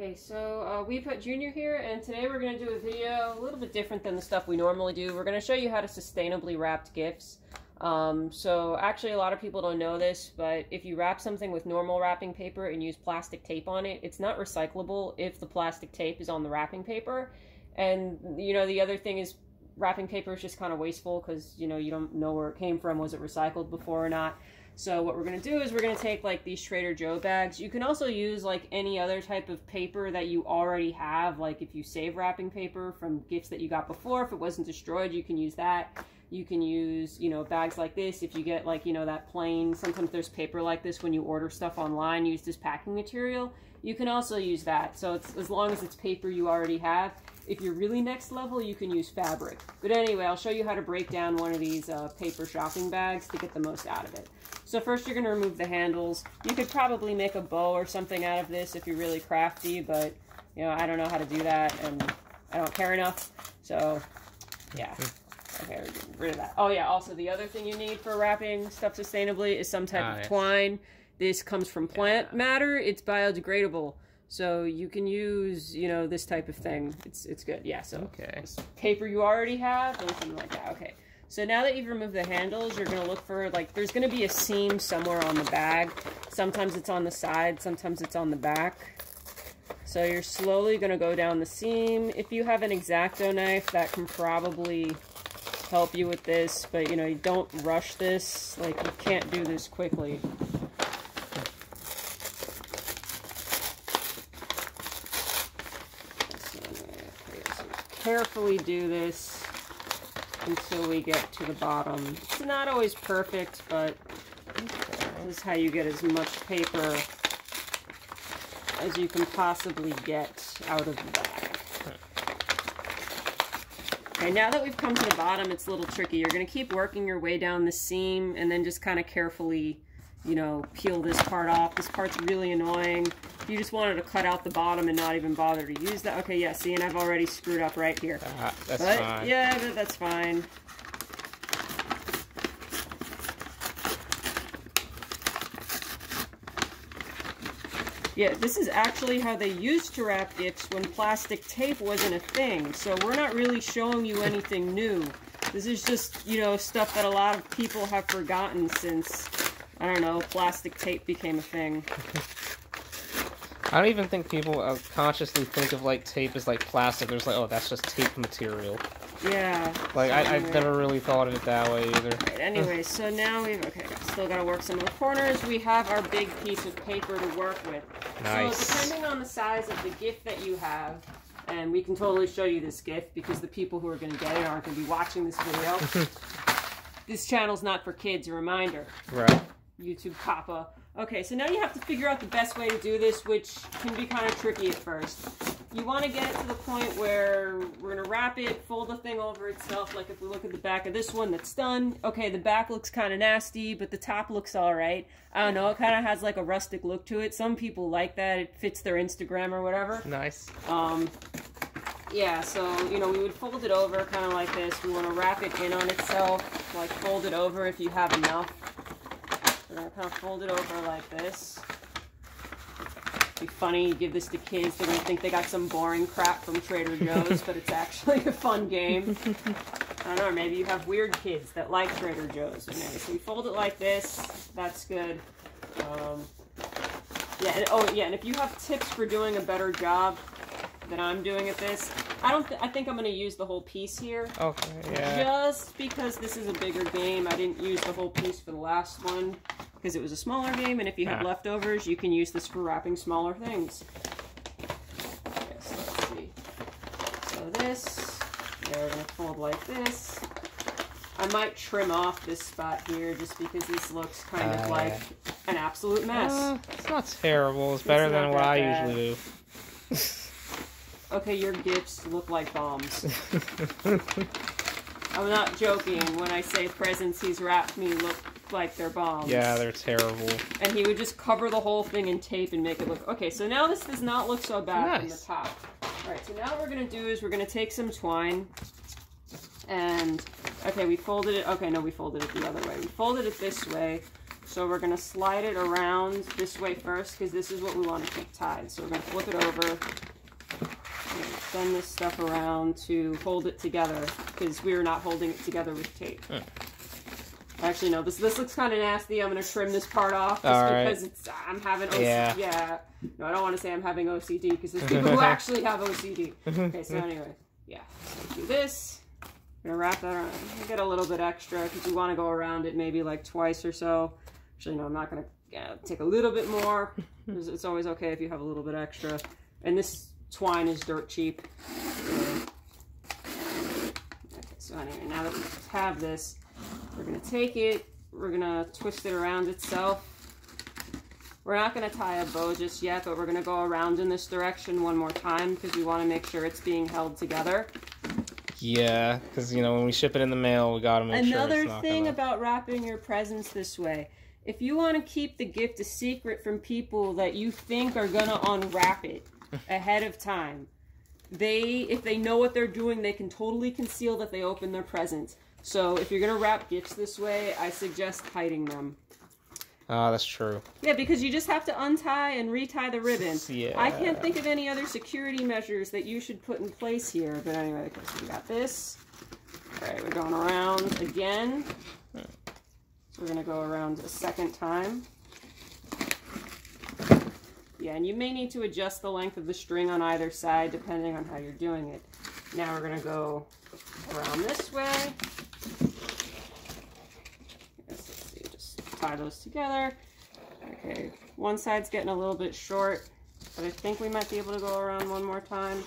Okay, so uh, Weebhut Junior here, and today we're going to do a video a little bit different than the stuff we normally do. We're going to show you how to sustainably wrap gifts. Um, so actually a lot of people don't know this, but if you wrap something with normal wrapping paper and use plastic tape on it, it's not recyclable if the plastic tape is on the wrapping paper. And, you know, the other thing is wrapping paper is just kind of wasteful because, you know, you don't know where it came from. Was it recycled before or not? So what we're going to do is we're going to take like these Trader Joe bags. You can also use like any other type of paper that you already have. Like if you save wrapping paper from gifts that you got before, if it wasn't destroyed, you can use that. You can use, you know, bags like this. If you get like, you know, that plain, sometimes there's paper like this when you order stuff online, use this packing material. You can also use that. So it's as long as it's paper you already have. If you're really next level, you can use fabric. But anyway, I'll show you how to break down one of these uh, paper shopping bags to get the most out of it. So first you're going to remove the handles. You could probably make a bow or something out of this if you're really crafty, but you know, I don't know how to do that and I don't care enough. So yeah. Okay, we're getting rid of that. Oh yeah, also the other thing you need for wrapping stuff sustainably is some type Ah, of yes. twine. This comes from plant Yeah. matter. It's biodegradable. So you can use, you know, this type of thing. It's it's good. Yeah, so Okay. paper you already have or something like that. Okay. So now that you've removed the handles, you're going to look for, like, there's going to be a seam somewhere on the bag. Sometimes it's on the side, sometimes it's on the back. So you're slowly going to go down the seam. If you have an X-Acto knife, that can probably help you with this, but, you know, you don't rush this. Like, you can't do this quickly. So, carefully do this until we get to the bottom. It's not always perfect, but this is how you get as much paper as you can possibly get out of the bag. Okay, now that we've come to the bottom, it's a little tricky. You're going to keep working your way down the seam and then just kind of carefully, you know, peel this part off. This part's really annoying. You just wanted to cut out the bottom and not even bother to use that. Okay, yeah, see, and I've already screwed up right here. Ah, that's But, fine. Yeah, but that's fine. Yeah, this is actually how they used to wrap gifts when plastic tape wasn't a thing. So we're not really showing you anything new. This is just, you know, stuff that a lot of people have forgotten since, I don't know, plastic tape became a thing. I don't even think people uh, consciously think of like tape as like plastic. There's like, oh, that's just tape material. Yeah. Like I, I've Anyway. never really thought of it that way either. Right, anyway, so now we've, okay, still gotta work some of the corners. We have our big piece of paper to work with. Nice. So depending on the size of the gift that you have, and we can totally show you this gift because the people who are gonna get it aren't gonna be watching this video. this channel's not for kids, a reminder. Right. YouTube Kappa. Okay, so now you have to figure out the best way to do this, which can be kind of tricky at first. You want to get it to the point where we're going to wrap it, fold the thing over itself, like if we look at the back of this one that's done. Okay, the back looks kind of nasty, but the top looks alright. I don't know, it kind of has like a rustic look to it. Some people like that, it fits their Instagram or whatever. Nice. Um, yeah, so, you know, we would fold it over kind of like this. We want to wrap it in on itself, like fold it over if you have enough. We're going to kind of fold it over like this. Be funny, you give this to kids, they're to think they got some boring crap from Trader Joe's, but it's actually a fun game. I don't know, maybe you have weird kids that like Trader Joe's. Anyway, so we fold it like this. That's good. Um, yeah, and, oh yeah, and if you have tips for doing a better job than I'm doing at this, I don't. Th- I think I'm going to use the whole piece here, Okay. Yeah. just because this is a bigger game. I didn't use the whole piece for the last one because it was a smaller game, and if you have Ah. leftovers, you can use this for wrapping smaller things. Okay, so let's see. So this, yeah, we're going to fold like this. I might trim off this spot here just because this looks kind of Ah, like yeah. an absolute mess. Uh, it's not terrible. It's better not than what I bad. usually do. Okay, your gifts look like bombs. I'm not joking when I say presents he's wrapped me look like they're bombs. yeah, they're terrible. And he would just cover the whole thing in tape and make it look. Okay, so now this does not look so bad from the Nice. top. Alright, so now what we're gonna do is we're gonna take some twine and okay, we folded it. Okay, no, we folded it the other way. We folded it this way. So we're going to slide it around this way first because this is what we want to keep tied. So we're going to flip it over. Send this stuff around to hold it together because we're not holding it together with tape. Hmm. Actually, no. This this looks kind of nasty. I'm gonna trim this part off just because it's I'm having OCD. Yeah. yeah. No, I don't want to say I'm having OCD because there's people who actually have OCD. Okay, so anyway, yeah. So do this. I'm gonna wrap that around. Get a little bit extra because you want to go around it maybe like twice or so. Actually, no, I'm not gonna yeah, take a little bit more. it's always okay if you have a little bit extra. And this twine is dirt cheap. Okay, so anyway, now that we have this, we're going to take it, we're going to twist it around itself. We're not going to tie a bow just yet, but we're going to go around in this direction one more time because we want to make sure it's being held together. Yeah, because, you know, when we ship it in the mail, we got to make Another sure Another thing gonna... Another thing about wrapping your presents this way. If you want to keep the gift a secret from people that you think are going to unwrap it ahead of time, they, if they know what they're doing, they can totally conceal that they open their presents. So if you're going to wrap gifts this way, I suggest hiding them. Ah, uh, that's true. Yeah, because you just have to untie and retie the ribbon. Yeah. I can't think of any other security measures that you should put in place here. But anyway, okay, so we got this. All right, we're going around again. So we're going to go around a second time. Yeah, and you may need to adjust the length of the string on either side depending on how you're doing it. Now we're going to go around this way. Tie those together. Okay, one side's getting a little bit short, but I think we might be able to go around one more time.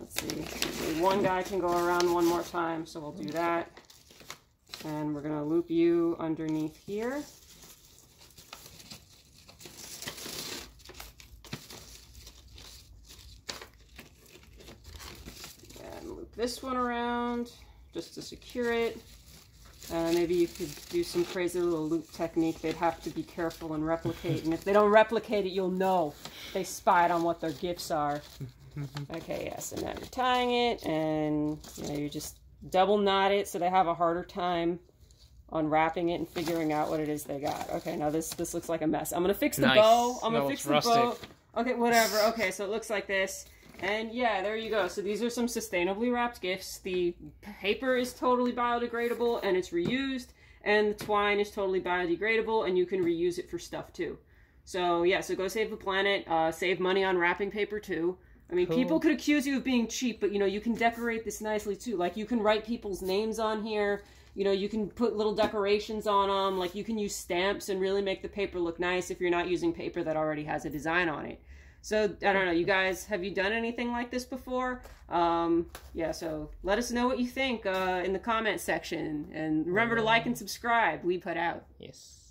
Let's see, one guy can go around one more time, so we'll do that. And we're gonna loop you underneath here. And loop this one around just to secure it. Uh, maybe you could do some crazy little loop technique. They'd have to be careful and replicate. and if they don't replicate it, you'll know they spied on what their gifts are. okay, yes. And now you're tying it, and you know you just double knot it so they have a harder time unwrapping it and figuring out what it is they got. Okay, now this this looks like a mess. I'm gonna fix the nice. bow. I'm gonna fix the rustic. bow. Okay, whatever. Okay, so it looks like this. And yeah, there you go. So these are some sustainably wrapped gifts. The paper is totally biodegradable and it's reused. And the twine is totally biodegradable and you can reuse it for stuff too. So yeah, so go save the planet. Uh, save money on wrapping paper too. I mean, cool. people could accuse you of being cheap, but you know, you can decorate this nicely too. Like you can write people's names on here. You know, you can put little decorations on them. Like you can use stamps and really make the paper look nice if you're not using paper that already has a design on it. So I don't know, you guys, have you done anything like this before? Um, yeah, so let us know what you think uh, in the comment section, and remember to like and subscribe. Weebhut out. Yes.